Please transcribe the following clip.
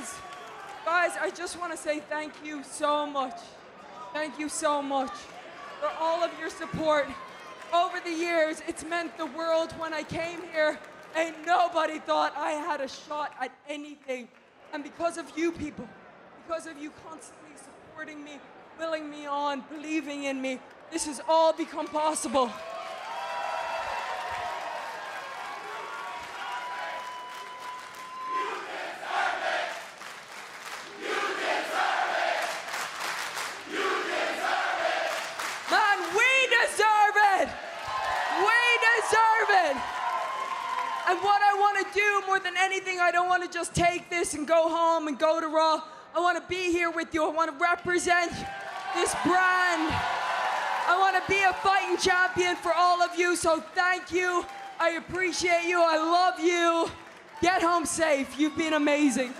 guys, guys, I just want to say thank you so much. Thank you so much for all of your support. Over the years, it's meant the world when I came here, and nobody thought I had a shot at anything. And because of you people, because of you constantly supporting me, willing me on, believing in me, this has all become possible. And what I want to do more than anything, I don't want to just take this and go home and go to Raw. I want to be here with you. I want to represent this brand. I want to be a fighting champion for all of you. So thank you. I appreciate you. I love you. Get home safe. You've been amazing.